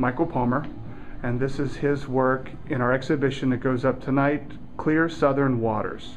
Michael Palmer, and this is his work in our exhibition that goes up tonight, Clear Southern Waters.